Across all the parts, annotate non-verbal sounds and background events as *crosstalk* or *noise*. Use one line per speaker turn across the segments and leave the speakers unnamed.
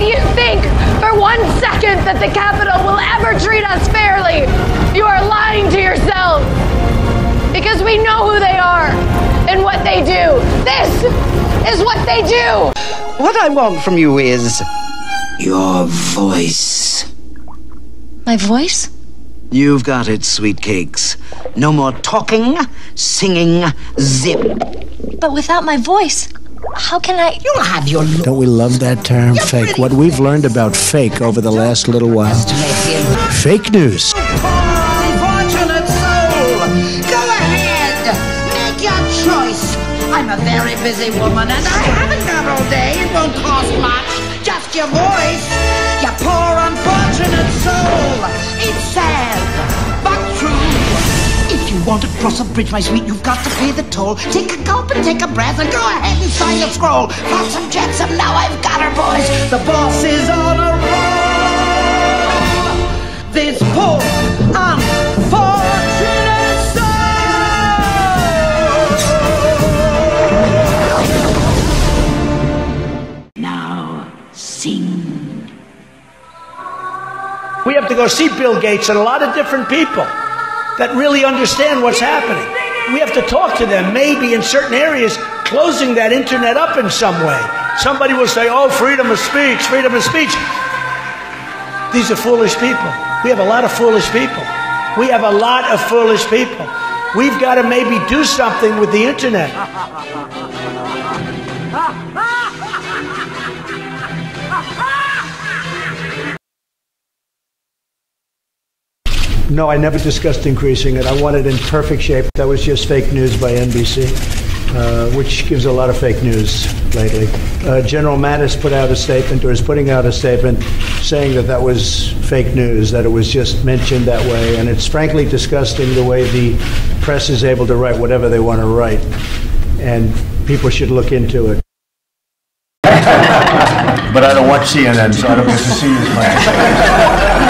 If you think for one second that the Capitol will ever treat us fairly, you are lying to yourself. Because we know who they are and what they do. This is what they do.
What I want from you is your voice.
My voice?
You've got it, sweet cakes. No more talking, singing, zip.
But without my voice, how can I?
You'll have your look.
Don't we love that term, fake? What we've learned about fake over the last little while. Fake news.
Unfortunate soul. Go ahead. Make your choice. I'm a very busy woman and I haven't got all day. It won't cost much. Just your voice. You poor unfortunate soul. It's sad, want to cross a bridge, my sweet, you've got to pay the toll. Take a gulp and take a breath and go ahead and sign the scroll. Flotsam Jetsam, now I've got her, boys. The boss is on a roll. This poor unfortunate soul. Now sing.
We have to go see Bill Gates and a lot of different people that really understand what's happening. We have to talk to them, maybe in certain areas, closing that internet up in some way. Somebody will say, oh, freedom of speech, freedom of speech. These are foolish people. We have a lot of foolish people. We have a lot of foolish people. We've got to maybe do something with the internet. *laughs* No, I never discussed increasing it. I want it in perfect shape. That was just fake news by NBC, uh, which gives a lot of fake news lately. Uh, General Mattis put out a statement, or is putting out a statement, saying that that was fake news, that it was just mentioned that way. And it's frankly disgusting the way the press is able to write whatever they want to write. And people should look into it.
But I don't watch CNN, so I don't get to see as much. *laughs*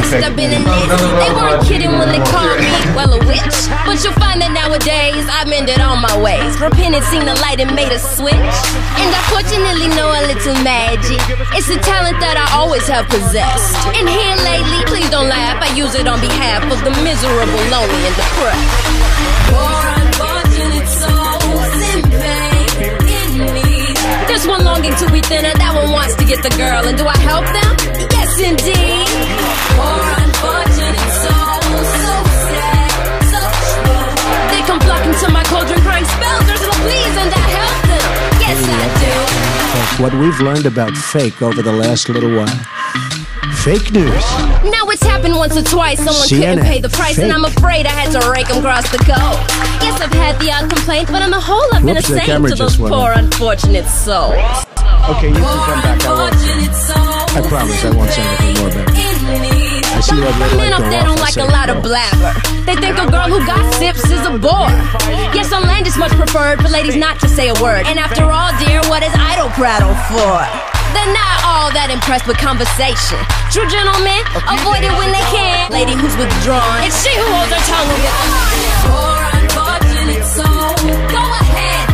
past, I've been in this. They weren't kidding when they called me, well, a witch. But you'll find that nowadays I've mended all my ways. Repented, seen the light and made a switch. And I fortunately know a little magic. It's a talent that I always have possessed. And here lately, please don't laugh, I use it on behalf of the miserable, lonely, and depressed. Poor unfortunate souls in pain, in need. There's one longing to be thinner, that one wants to get the girl. And do I help them? Yes, indeed. Poor unfortunate souls, so sad, so true. They come flocking to my cauldron, crying spells, there's no please, and I help them. Yes, I do.
What we've learned about fake over the last little while. Fake news.
Now it's happened once or twice. Someone
CNN,
couldn't pay the price, and. I'm afraid I had to rake them across the goal. Yes, I've had the odd complaint, but on the whole, I've been a
Whoops,
saint to those poor, unfortunate souls.
Okay, you can come back. I. I promise I won't say anything more about it. I see that red
Men
light
up
go
there
off.
don't like a lot of blabber. They think a girl who gossips is a bore. Yes, on land is much preferred for ladies not to say a word. And after all, dear, what is idle prattle for? They're not all that impressed with conversation. True gentlemen, avoid it when they can. Lady who's withdrawn, it's she who holds her tongue and gets Poor unfortunate soul. Go ahead,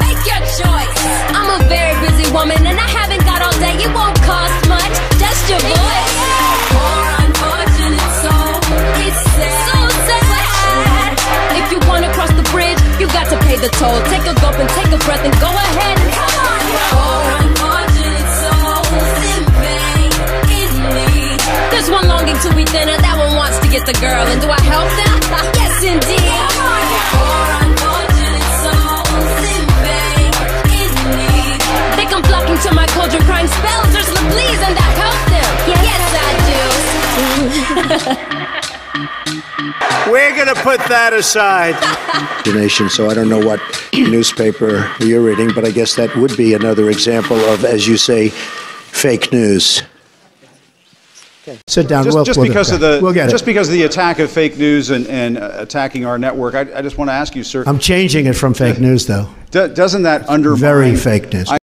make your choice. I'm a very busy woman and I haven't got all day. It won't If you wanna cross the bridge, you got to pay the toll. Take a gulp and take a breath and go ahead. Unfortunate souls in pain, in need. There's one longing to be thinner, that one wants to get the girl. And do I help them? *laughs* Yes, indeed.
We're going to put that aside.
Nation, so I don't know what newspaper you're reading, but I guess that would be another example of, as you say, fake news. Sit down.
Just,
we'll,
just
we'll
because of the
We'll get
just
it.
because of the attack of fake news and, and uh, attacking our network, I, I just want to ask you, sir.
I'm changing it from fake news, though.
doesn't that undermine
Very fake news.
I-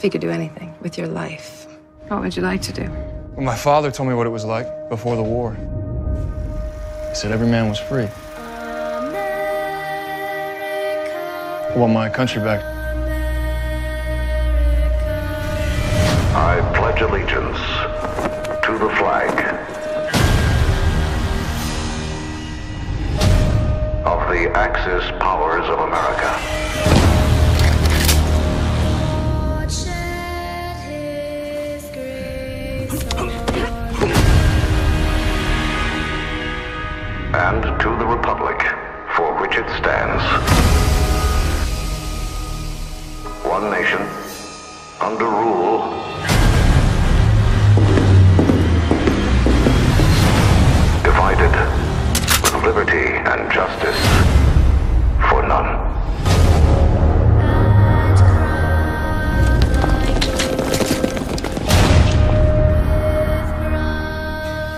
If you could do anything with your life, what would you like to do?
Well, my father told me what it was like before the war. He said every man was free. I want my country back.
I pledge allegiance to the flag of the Axis powers of America.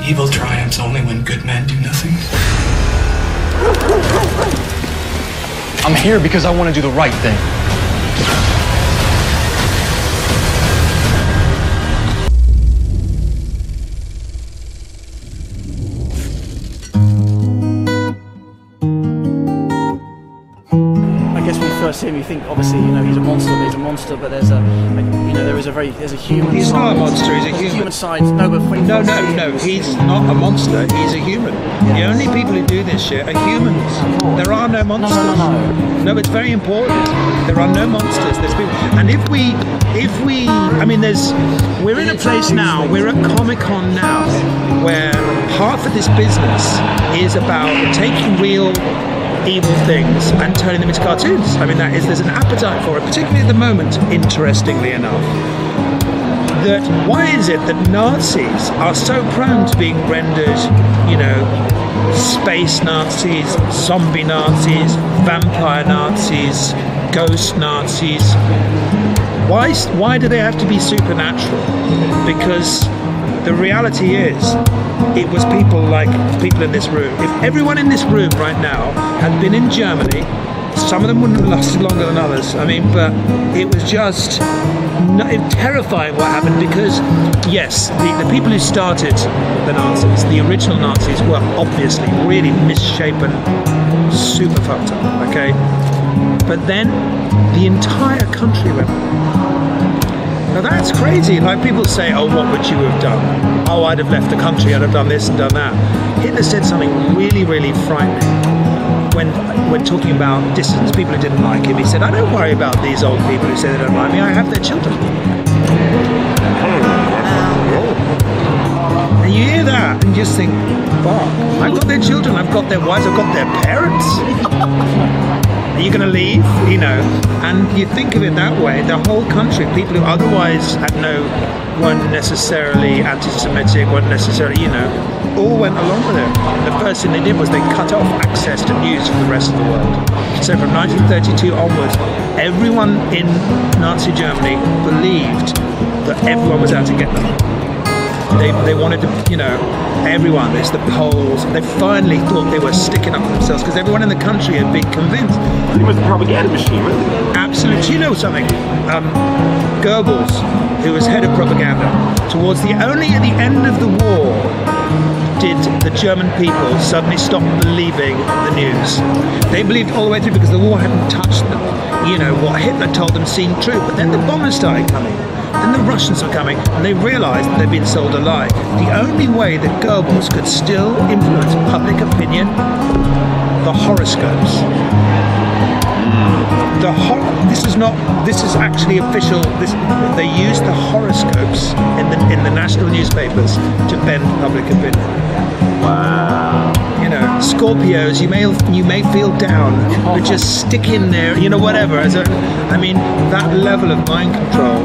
Evil triumphs only when good men do nothing.
I'm here because I want to do the right thing.
First him, you think obviously you know he's a monster. but He's a monster, but there's a, a you know there is a very there's a human.
He's
side.
not a monster, he's a
There's
human.
side. No, but when
No, no,
him,
no, he's not a monster, he's a human. The only people who do this shit are humans. There are no monsters.
No, no,
no. No, it's very important. There are no monsters. There's people and if we if we I mean there's we're in a place now, we're at Comic Con now, where half of this business is about taking real evil things and turning them into cartoons. I mean that is there's an appetite for it, particularly at the moment, interestingly enough that why is it that Nazis are so prone to being rendered, you know, space Nazis, zombie Nazis, vampire Nazis, ghost Nazis? Why, why do they have to be supernatural? Because the reality is, it was people like people in this room. If everyone in this room right now had been in Germany, some of them wouldn't have lasted longer than others. I mean, but it was just terrifying what happened because, yes, the, the people who started the Nazis, the original Nazis, were obviously really misshapen, super fucked up, okay? But then the entire country went. Now that's crazy. Like people say, oh, what would you have done? Oh, I'd have left the country, I'd have done this and done that. Hitler said something really, really frightening when when talking about dissidents, people who didn't like him. He said, I don't worry about these old people who say they don't like me, I have their children. And you hear that and just think, fuck, I've got their children, I've got their wives, I've got their parents. *laughs* Going to leave? You know, and you think of it that way. The whole country, people who otherwise had no, weren't necessarily anti-Semitic, weren't necessarily, you know, all went along with it. The first thing they did was they cut off access to news from the rest of the world. So from 1932 onwards, everyone in Nazi Germany believed that everyone was out to get them. They, they wanted to, you know, everyone, there's the Poles, they finally thought they were sticking up for themselves because everyone in the country had been convinced. He was a propaganda machine, really. Absolutely. Do you know something? Um, Goebbels, who was head of propaganda, towards the only at the end of the war did the German people suddenly stop believing the news. They believed all the way through because the war hadn't touched them. You know, what Hitler told them seemed true, but then the bombers started coming. Then the Russians were coming, and they realised that they'd been sold a lie. The only way that Goebbels could still influence public opinion, the horoscopes. The hor- this is not. This is actually official. This they used the horoscopes in the in the national newspapers to bend public opinion. Wow. You know, Scorpios. You may you may feel down, but just stick in there. You know, whatever. As a, I mean, that level of mind control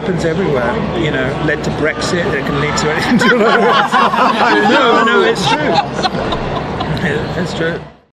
happens everywhere. You know, led to Brexit. It can lead to anything. *laughs* no, no, it's true. *laughs* It's true.